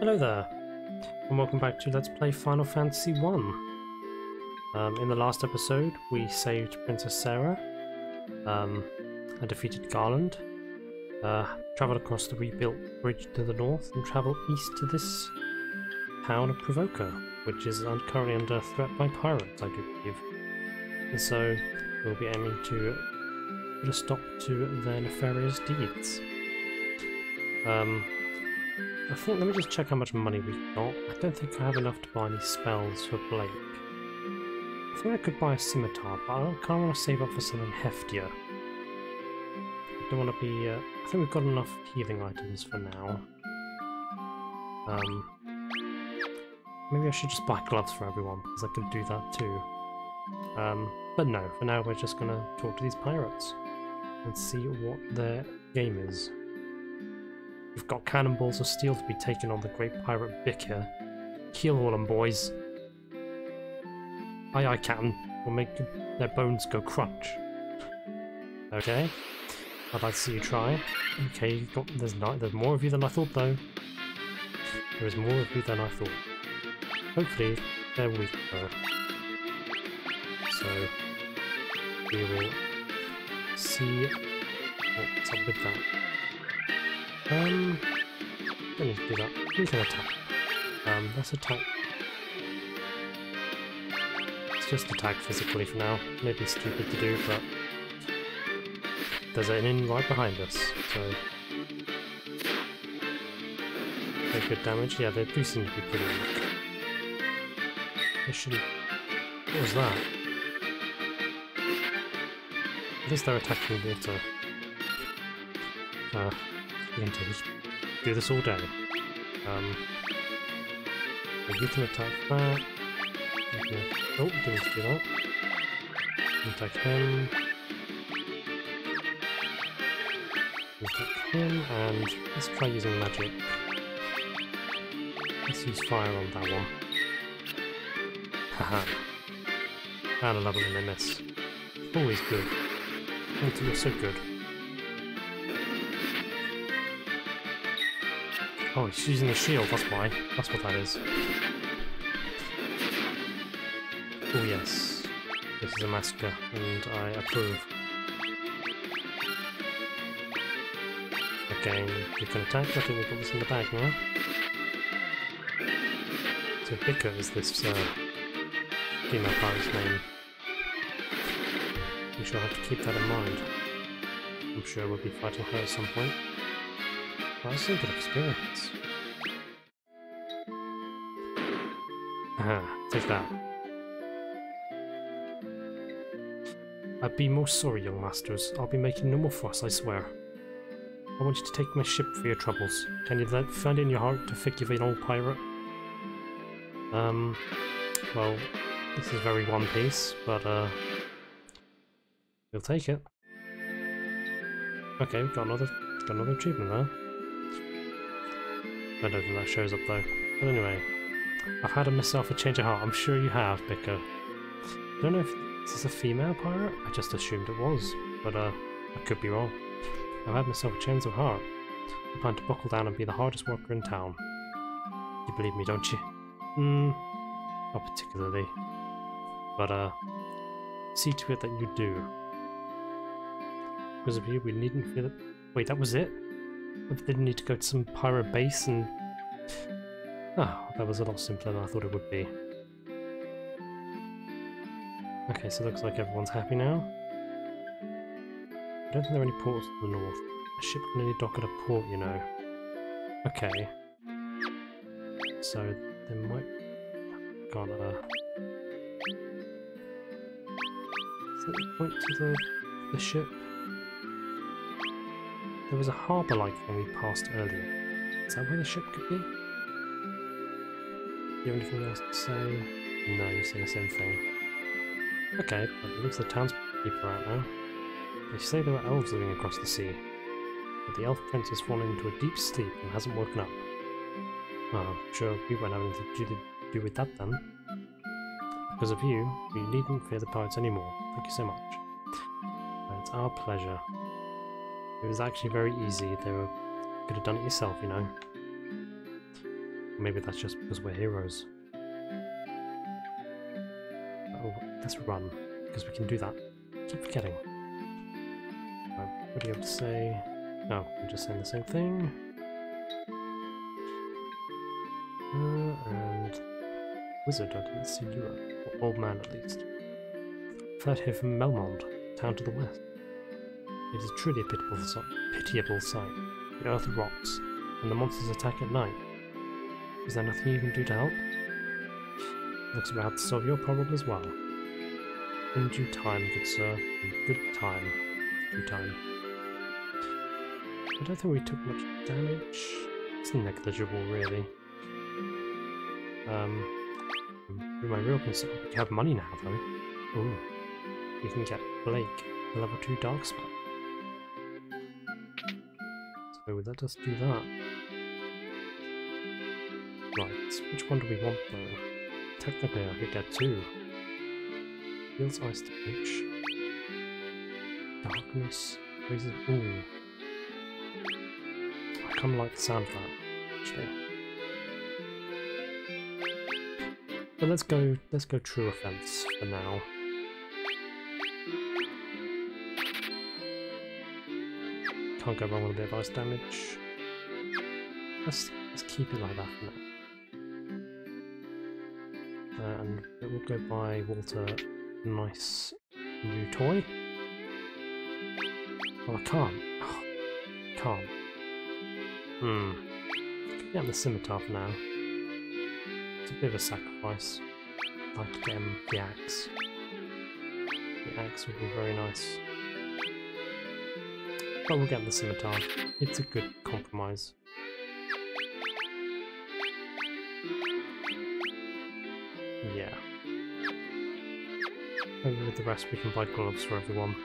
Hello there, and welcome back to Let's Play Final Fantasy 1. Um, in the last episode, we saved Princess Sarah, um, and defeated Garland, uh, travelled across the rebuilt bridge to the north, and travelled east to this town of Pravoka, which is currently under threat by pirates, I do believe. And so, we'll be aiming to put a stop to their nefarious deeds. Um, I think, let me just check how much money we've got. I don't think I have enough to buy any spells for Blake. I think I could buy a scimitar, but I kind of want to save up for something heftier. I don't want to be... Uh, I think we've got enough healing items for now. Um, maybe I should just buy gloves for everyone, because I could do that too. Um, but no, for now we're just going to talk to these pirates and see what their game is. We've got cannonballs of steel to be taken on the great pirate Bikke. Kill all them boys. Aye aye Captain, we'll make their bones go crunch. Okay. I'd like to see you try. Okay, got, there's not there's more of you than I thought though. There is more of you than I thought. Hopefully they're weak though. So we will see what's up with that. Um, need to do that. We can attack. Um, let's attack. Let's just attack physically for now. Maybe stupid to do, but there's an inn right behind us, so they good damage. Yeah, they do seem to be pretty weak. They should. What was that? At least they're attacking water. Uh, going to just do this all day. Um, you can attack that. Can, oh, didn't do that. Attack him. Attack him, and let's try using magic. Let's use fire on that one. Haha. and another and they miss. Always good. You're so good. Oh, he's using the shield, that's why. That's what that is. Oh yes. This is a massacre, and I approve. Okay, you can attack. I think we've got this in the bag now. So Bikke is this uh, female pirate's name. We shall have to keep that in mind. I'm sure we'll be fighting her at some point. A good experience. Aha, take that. I'd be most sorry, young masters. I'll be making no more fuss, I swear. I want you to take my ship for your troubles. Can you then find in your heart to forgive an old pirate? Um, well, this is very One Piece, but uh, we'll take it. Okay, we've got another, got another achievement there. I don't think that shows up though. But anyway, I've had a myself a change of heart. I'm sure you have, Bikke. I don't know if this is a female pirate. I just assumed it was, but uh, I could be wrong. I've had myself a change of heart. I plan to buckle down and be the hardest worker in town. You believe me, don't you? Hmm, not particularly. But uh, see to it that you do. Because of you, we needn't feel it. Wait, that was it? I didn't need to go to some pirate base and... Oh, that was a lot simpler than I thought it would be. Okay, so it looks like everyone's happy now. I don't think there are any ports to the north. A ship can only dock at a port, you know. Okay. So, there might... Got a... Is that the point to the, the ship? There was a harbour-like thing we passed earlier. Is that where the ship could be? Do you have anything else to say? No, you say the same thing. Okay, but least the townspeople are out now. They say there are elves living across the sea, but the elf prince has fallen into a deep sleep and hasn't woken up. Oh, sure, we won't have anything to do with that then. Because of you, we needn't fear the pirates anymore. Thank you so much. It's our pleasure. It was actually very easy. They were could have done it yourself, you know. Maybe that's just because we're heroes. Oh, let's run, because we can do that. keep forgetting. what do you have to say? No, I'm just saying the same thing. Uh, and wizard, I didn't see you. Old man, at least. Fled here from Melmond, town to the west. It is truly a pitiable, pitiable sight. The earth rocks, and the monsters attack at night. Is there nothing you can do to help? Looks about to solve your problem as well. In due time, good sir. In good time. Due time. I don't think we took much damage. It's negligible, really. Um, my real concern. We have money now, though. Ooh. We can get Blake, level 2 dark spell. Let us do that. Right, which one do we want though? Technically I could get two. Heals ice damage. Darkness. Raises ooh. I kinda like the sound of that, actually. But let's go let's go true offense for now. Can't go wrong with a bit of ice damage. Let's, let's keep it like that for now. And it will go by Walter a nice new toy. Oh, I can't. Oh, can't. Hmm. Get him the scimitar for now. It's a bit of a sacrifice. I'd like get him the axe. The axe would be very nice. But we'll get the scimitar. It's a good compromise. Yeah. Maybe with the rest we can buy gloves for everyone.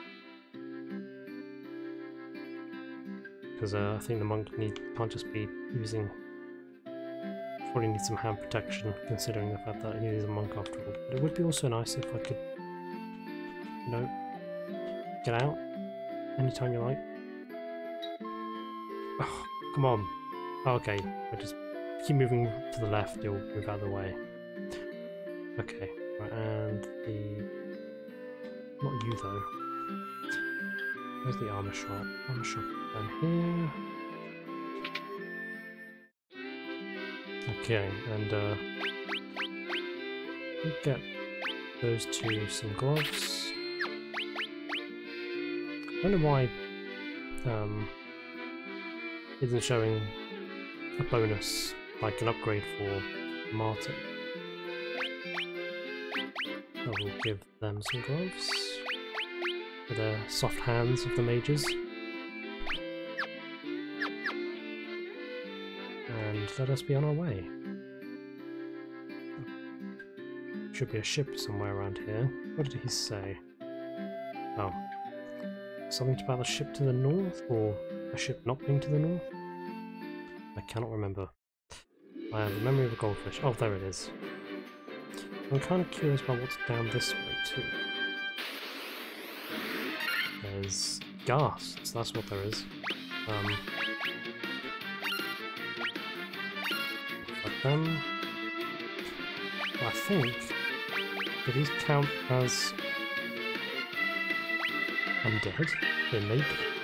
Because uh, I think the monk need, can't just be using... Probably need some hand protection, considering the fact that he is a monk after all. But it would be also nice if I could, you know, get out anytime you like. Oh, come on. okay, I just keep moving to the left, you'll move out of the way. Okay, right, and the... Not you, though. Where's the armor shop? Armor shop down here. Okay, and uh... Get those two some gloves. I know why um, isn't showing a bonus, like an upgrade for Martin. I will give them some gloves for the soft hands of the mages. And let us be on our way. Should be a ship somewhere around here. What did he say? Oh. Something about the ship to the north, or a ship not being to the north? I cannot remember. I have the memory of a goldfish. Oh, there it is. I'm kind of curious about what's down this way, too. There's ghasts, that's what there is. Um, them. I think, do these count as undead? They may be.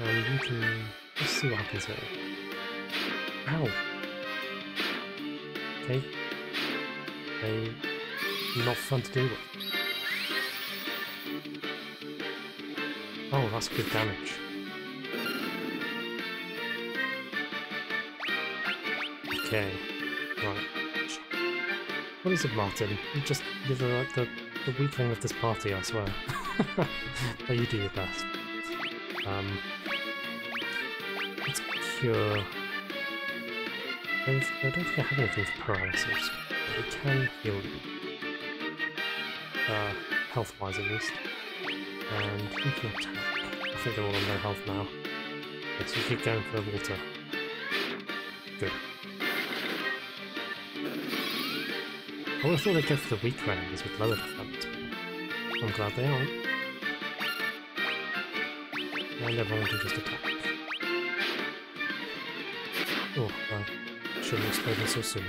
And you can... Let's see what happens here. Ow! Okay. They... Not fun to deal with. Oh, that's good damage. Okay. Right. What is it, Martin? You just... You're the, like, the, the weakling of this party, I swear. but you do your best. Um, cure... I don't think I have anything for paralysis, but it can heal you. Uh, health-wise at least. And you can attack. I think they're all on low health now. Yes, you keep going for the water. Good. I would have thought they'd go for the weaker enemies with lower defense. I'm glad they aren't. And everyone can just attack. Oh, I shouldn't have spoken so soon.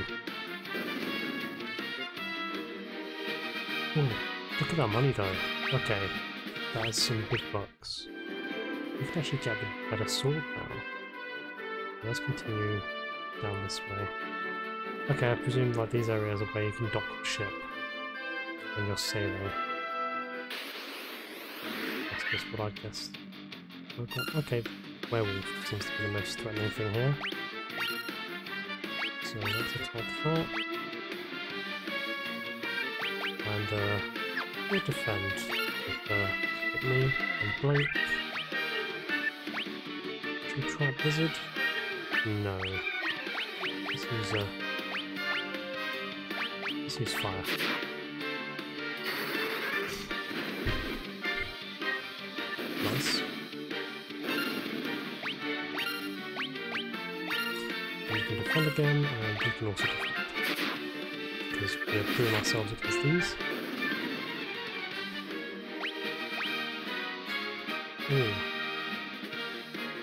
Ooh, look at that money though. Okay, that is some big bucks. We can actually get a better sword now. Let's continue down this way. Okay, I presume like these areas are where you can dock the ship when you're sailing. That's just what I guessed. Okay, okay, werewolf seems to be the most threatening thing here. So let's attack that. And uh, we'll defend with uh, Whitney and Blake. Should we try Blizzard? No. Let's use a... Let's fire. Nice. Again, and we can also. Because we are proving ourselves against these. Ooh.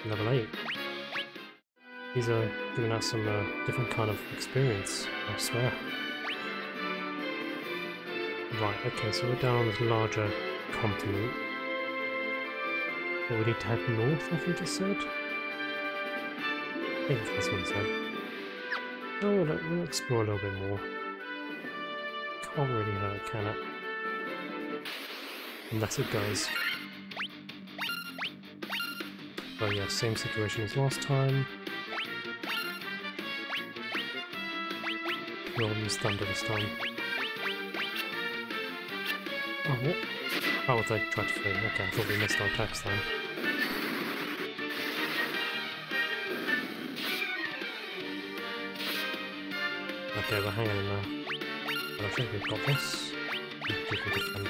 Level 8. These are giving us some uh, different kind of experience, I swear. Right, okay, so we're down this larger continent. We need to head north, I think it said. I think that's what it said. Oh, we'll, we'll explore a little bit more. Can't really hurt, can it? Unless it goes. Oh yeah, same situation as last time. We'll use thunder this time. Oh, what? Oh, they tried to flee. Okay, I thought we missed our attacks then. Okay, we're hanging in there. But I think we've got this. Can.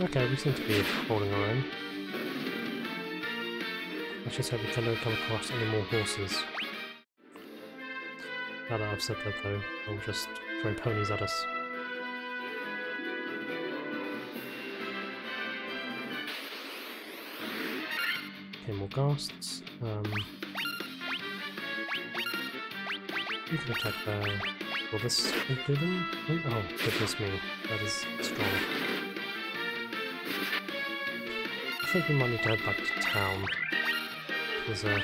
Okay, we seem to be holding our own. Let's just hope we don't come across any more horses. Now that I've said that though, they'll just throw ponies at us. Okay, more ghasts. Um, we can attack there. Will this do them? Oh, goodness me, that is strong. I think we might need to head back to town. Because, uh...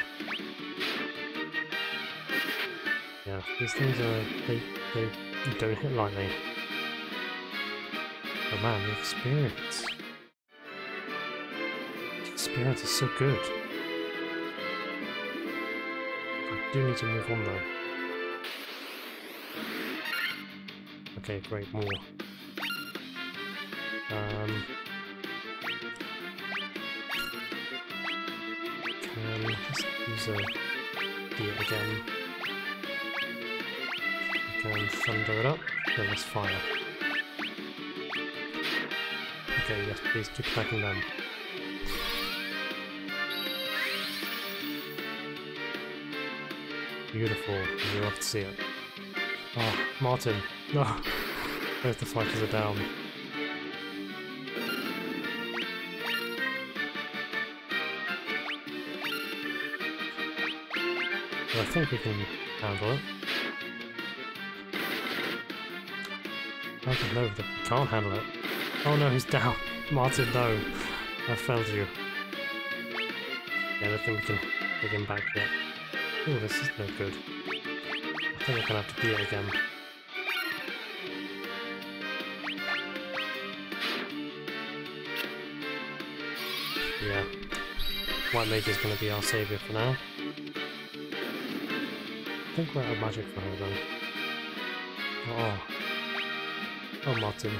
Yeah, these things are... they, they don't hit lightly. Oh man, the experience. The experience is so good. I do need to move on though. Okay, great, more. Um... Can just use a gear again. We can thunder it up, then let's fire. Okay, yes, please keep attacking them. Beautiful, you love to see it. Oh, Martin, no! Both the fighters are down. But I think we can handle it. Oh no, we can't handle it. Oh no, he's down. Martin, no. I failed you. Yeah, I don't think we can bring him back yet. Oh, this is no good. I think we're gonna have to beat it again. Yeah. White Mage is gonna be our saviour for now. I think we're out of magic for her though. Oh. Oh, Martin.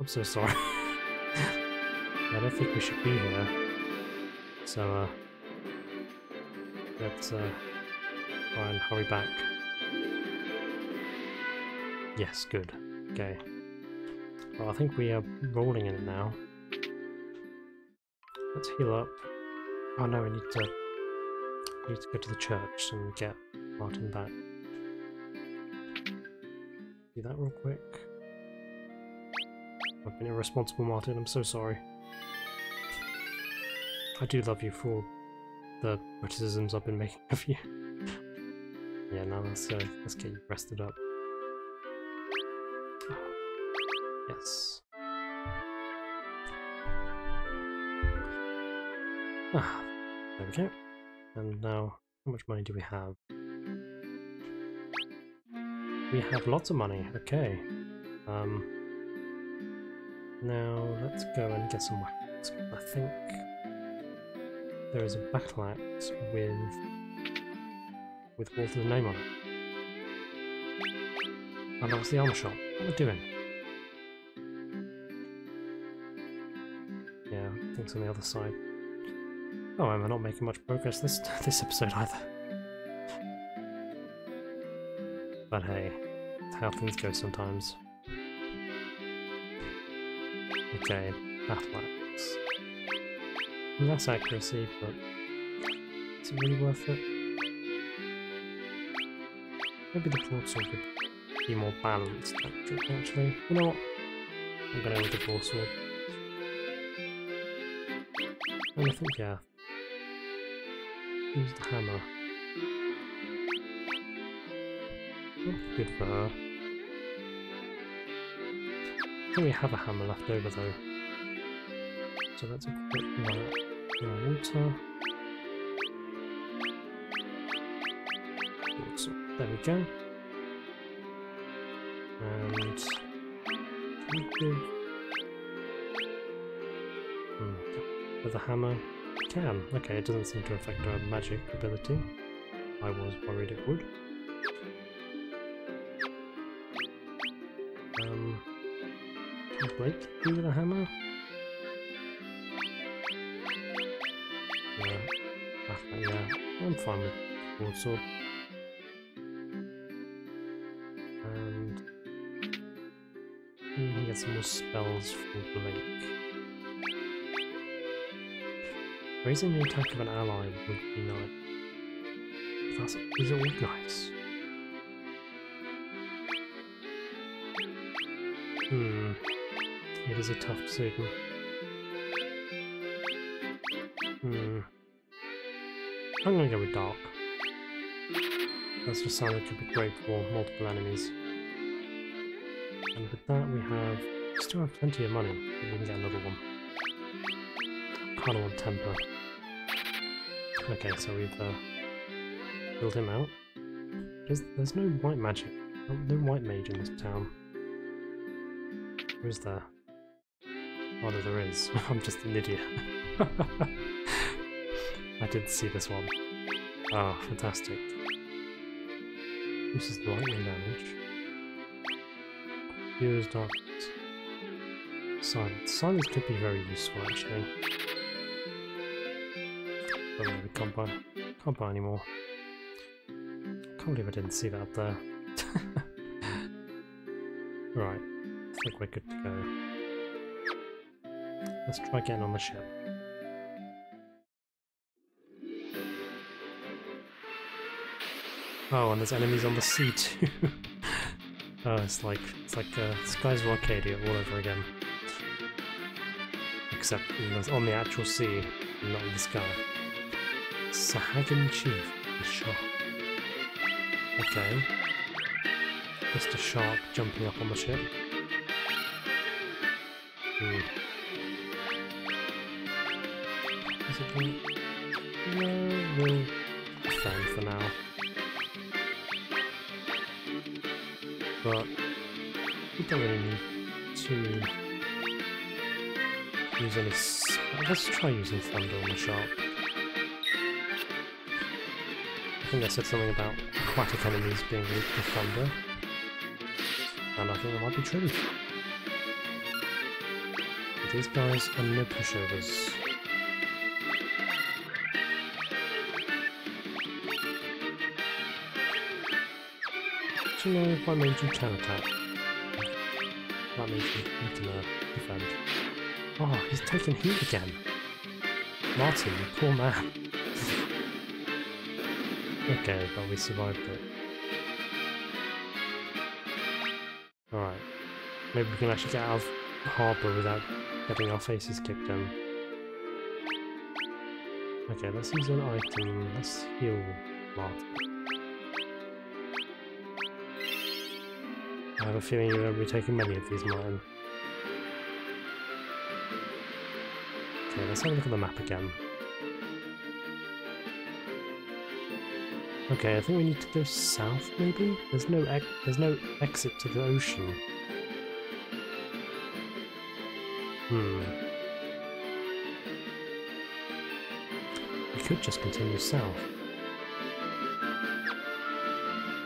I'm so sorry. I don't think we should be here. So, uh... Let's, uh... Try and hurry back. Yes, good. Okay. Well, I think we are rolling in it now. Let's heal up. Oh no, we need to... We need to go to the church and get Martin back. Do that real quick. I've been irresponsible, Martin. I'm so sorry. I do love you for the criticisms I've been making of you. yeah, now let's uh, let's get you rested up. Yes. Ah, there we go. And now, how much money do we have? We have lots of money. Okay. Um. Now let's go and get some weapons. I think there is a battle axe with with Walter's name on it. And that was the armor shop. What are we doing? Yeah, things on the other side. Oh, I'm not making much progress this this episode either. But hey, how things go sometimes. Okay, athletics. Less accuracy, but is it really worth it? Maybe the broadsword would be more balanced, actually. You know what? I'm gonna go with the broadsword. And I think, yeah. Use the hammer. good for her. We have a hammer left over though. So let's equip that in water. There we go. And hmm. with a hammer can. Okay, it doesn't seem to affect our magic ability. I was worried it would. Um, can break through with a hammer? Yeah, yeah, I'm fine with broadsword. And we can get some more spells for Blake. Raising the attack of an ally would be nice. That's, these are all nice. Hmm. It is a tough decision. Hmm. I'm gonna go with Dark. That's just something that could be great for multiple enemies. And with that we have... Still have plenty of money. We can get another one. Kind of want Temper. Okay, so we've uh, built him out. There's, there's no white magic. No white mage in this town. Where is there? Oh no, there is. I'm just an idiot. I didn't see this one. Ah, oh, fantastic. Uses lightning damage. Use darkness. Silence. Silence could be very useful actually. Can't buy, can't buy anymore. Can't believe I didn't see that there. right, I think we're good to go. Let's try getting on the ship. Oh, and there's enemies on the sea too. oh, it's like it's like uh, Skies of Arcadia all over again. Except on the actual sea, not in the sky. Sahagin Chief, shark. Okay. Mr. shark jumping up on the ship. Hmm. Is it going? No, we'll defend for now. But we don't really need to use any. Let's try using thunder on the shark. I think I said something about aquatic enemies being weak to thunder. And I think that might be true. But these guys are no pushovers. Do you know if I made you can attack? That means you can uh, defend. Oh, he's taking heat again. Martin, you poor man. Okay, but we survived it. Alright. Maybe we can actually get out of the harbour without getting our faces kicked in. Okay, let's use an item. Let's heal Martin. I have a feeling you're going to be taking many of these, Martin. Okay, let's have a look at the map again. Okay, I think we need to go south, maybe? There's no there's no exit to the ocean. Hmm. We could just continue south.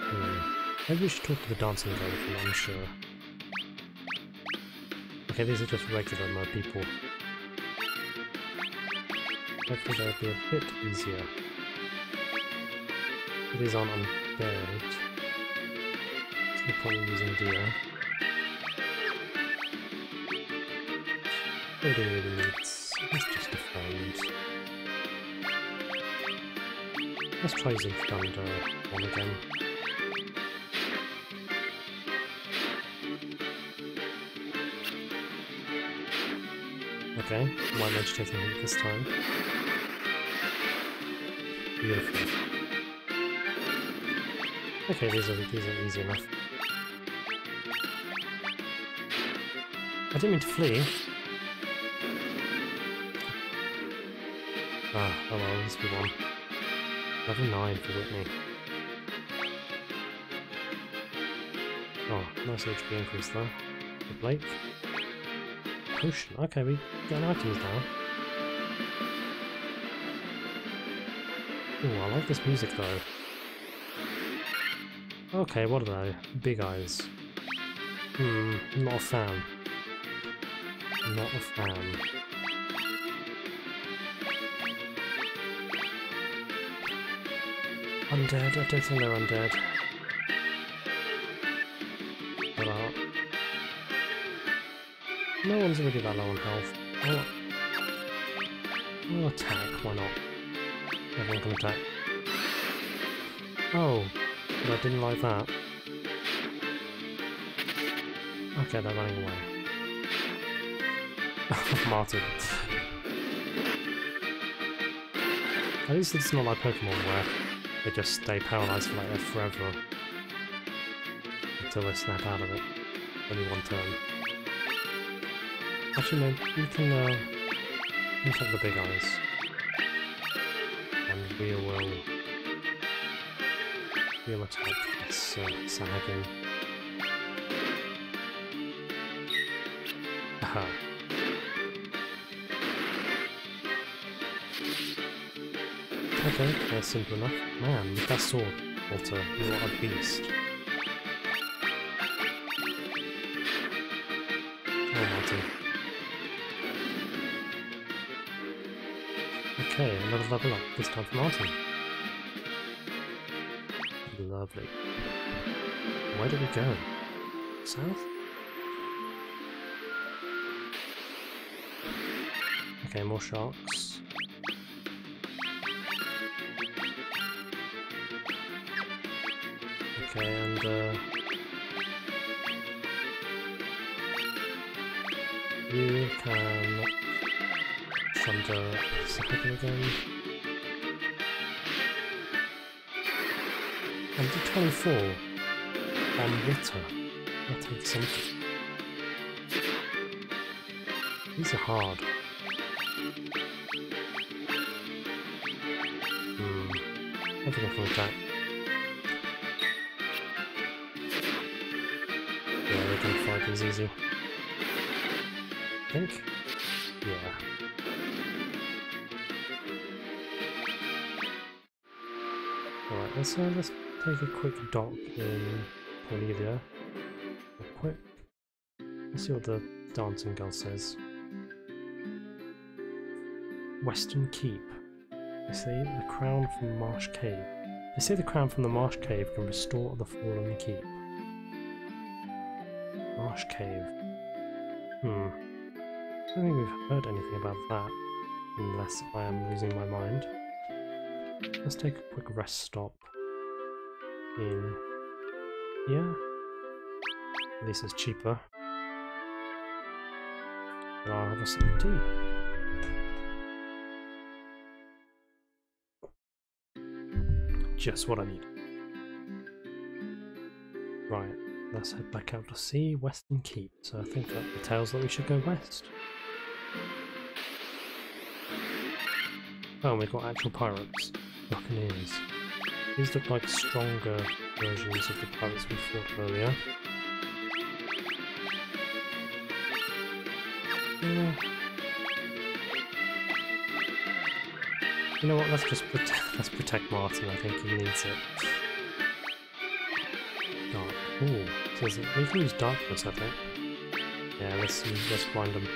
Hmm. Maybe we should talk to the dancing girl if I'm unsure. Okay, these are just regular people. Hopefully they'll be a bit easier. These aren't undead. There's no point in using Dia. They don't really need it's just a friend. Let's try using Thunder one again. Okay, one edge taking hit this time. Beautiful. Okay, these are these are easy enough. I didn't mean to flee. Ah, oh well, at least we. Level 9 for Whitney. Oh, nice HP increase there. For Blake. Potion. Okay, we get items now. Oh, I like this music though. Okay, what are they? Big eyes. Hmm, not a fan. Not a fan. Undead? I don't think they're undead. What are? No one's really that low on health. I'll attack, why not? Everyone can attack. Oh, but I didn't like that. Okay, they're running away. Martin. At least it's not like Pokemon where they just stay paralyzed for like forever. Until they snap out of it. Only one turn. Actually no, you can uh you can the big eyes. And we will we'll like it's, uh. Aha. Okay, that's simple enough. Man, with that sword, Walter, you are a beast. Martin. Okay, another level up, this time for Martin. Where do we go? South? Okay, more sharks. Okay, and uh, you can thunder something again. And D24. And Ritter. That takes something. These are hard. Hmm. I think I can attack. Yeah, we can fight these easy. I think? Yeah. Alright, let's, uh, let's take a quick dock in Real quick. Let's see what the dancing girl says. Western Keep. They say the crown from Marsh Cave. They say the crown from the Marsh Cave can restore the fallen keep. Marsh Cave. Hmm. I don't think we've heard anything about that, unless I am losing my mind. Let's take a quick rest stop in At least it's cheaper. And I'll have a sip of tea. just what I need. Right, let's head back out to sea, Western Keep. So I think that entails that we should go west. Oh, we've got actual pirates. Buccaneers. These look like stronger versions of the pirates we fought earlier. You know what? Let's just protect. Let's protect Martin. I think he needs it. Dark. Ooh. So we can use darkness. I think. Yeah. Let's let's blind him.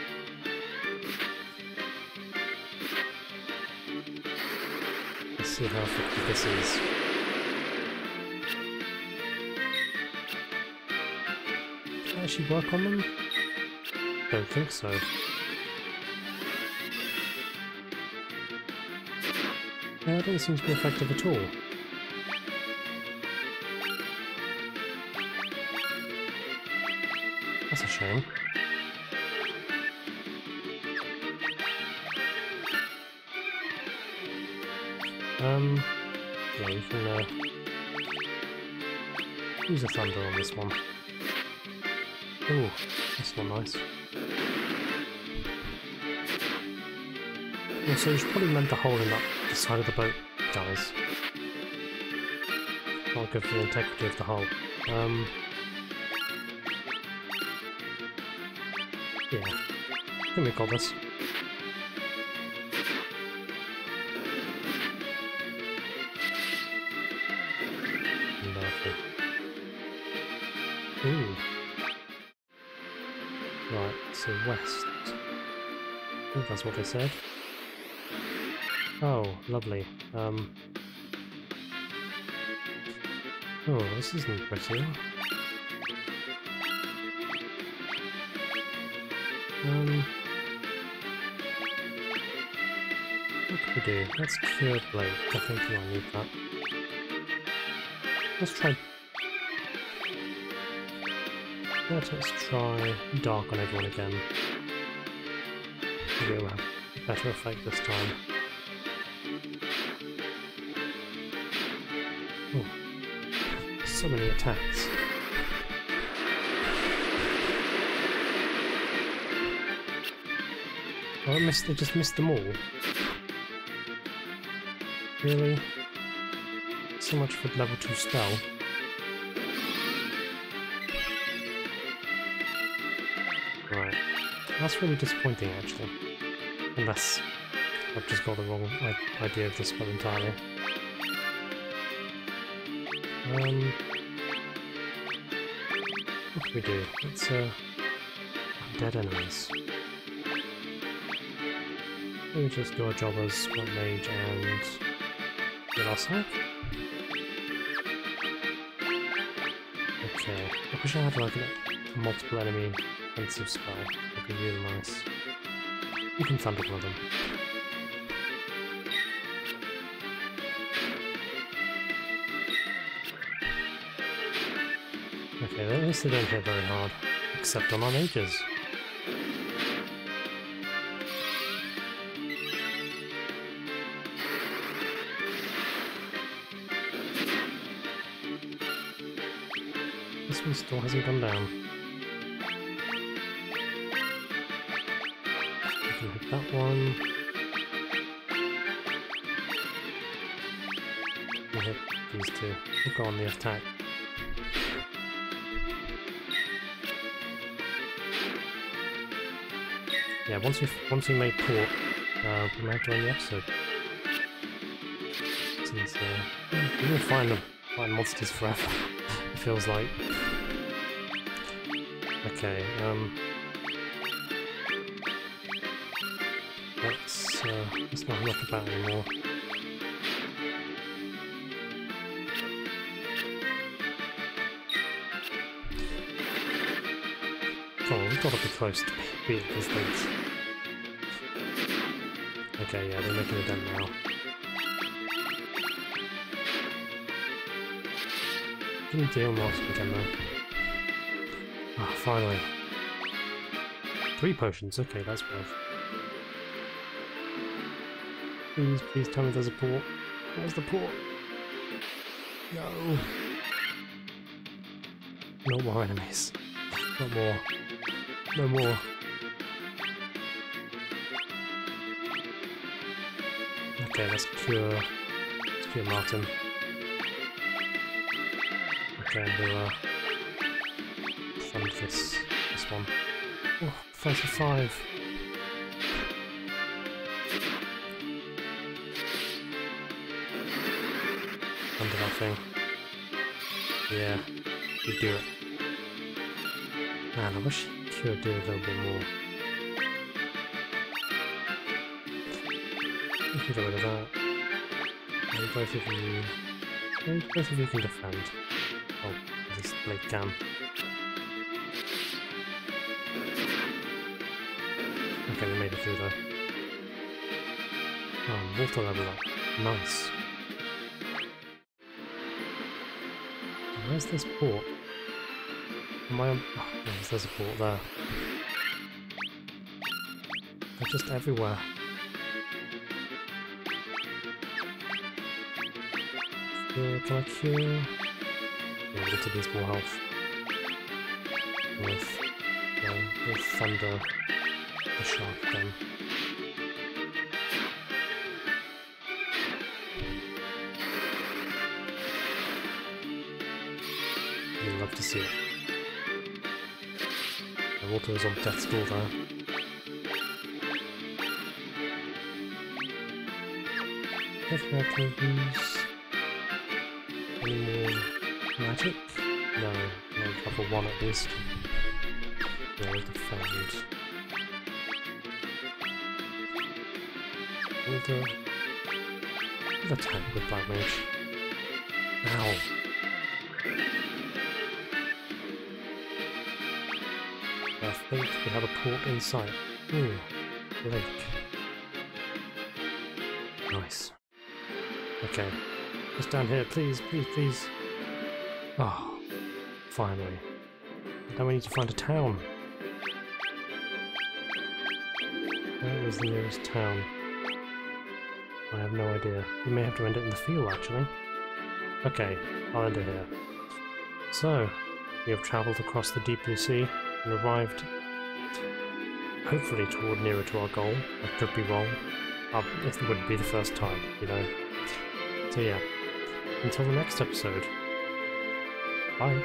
Let's see how effective this is. Actually work on them? Don't think so. Yeah, it doesn't seem to be effective at all. That's a shame. Um, yeah, you can uh, use a thunder on this one. Ooh, that's not nice. Yeah, so should probably meant the hole in that the side of the boat, guys. Not good for the integrity of the hull. Um, yeah, I think we got this. Lovely. Ooh. So west. I think that's what they said. Oh, lovely. Um. Oh, this isn't pretty. Um. What can we do? Let's cure Blake. I think might need that. Let's try. Let us try dark on everyone again. Maybe it'll have better effect this time. Oh, so many attacks. Oh, I missed, they just missed them all. Really? So much for level 2 spell. Right. That's really disappointing, actually. Unless I've just got the wrong idea of the spell entirely. Um, what do we do? Let's, uh, dead enemies. We just do our job as White Mage and get our sack. Okay, I wish I had like a multiple enemy offensive spell. That'd be really nice. You can thunder of them. Okay, at least they don't hit very hard, except on our mages. This one still hasn't gone down. That one. We hit these two. Go on the attack. Yeah, once we once we made port, uh, we might join the episode. Since uh, we will find them, find monsters forever. it feels like. Okay, um, let's uh, let's not about anymore. On, we've got to be close to beat these things. Okay, yeah, they're making a dent now. Didn't deal last weekend though. Ah, finally. Three potions, okay, that's worth. Please, please tell me there's a port. Where's the port? No. No more enemies. No more. No more. Okay, let's cure. Let's cure Martin. Okay, and we'll uh, fund this this one. Oh, 35. That thing. Yeah, you do it. Man, I wish you could do a little bit more. We can get rid of that. And both of you... And both of you can defend. Oh, at least Blake can. Okay, we made it through though. Oh, water level up. Nice. Where's this port? Am I on... Oh, yes, there's a port there. They're just everywhere. Cure, can I cure? Yeah, to these more health. With, yeah, with thunder, the shark again. Love to see it. The water is on death's door there. Definitely I can any more magic? No, no, level one at least. Yeah, we'll defend. We'll do... We'll attack with Black Mage. Ow! Think we have a port in sight. Ooh, lake. Nice. Okay. Just down here, please, please, please. Oh, finally. Now we need to find a town. Where is the nearest town? I have no idea. We may have to end it in the field, actually. Okay, I'll end it here. So, we have travelled across the deep blue sea and arrived hopefully toward nearer to our goal. I could be wrong. Uh, it wouldn't be the first time, you know. So yeah, until the next episode. Bye.